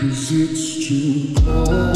Cause it's too cold.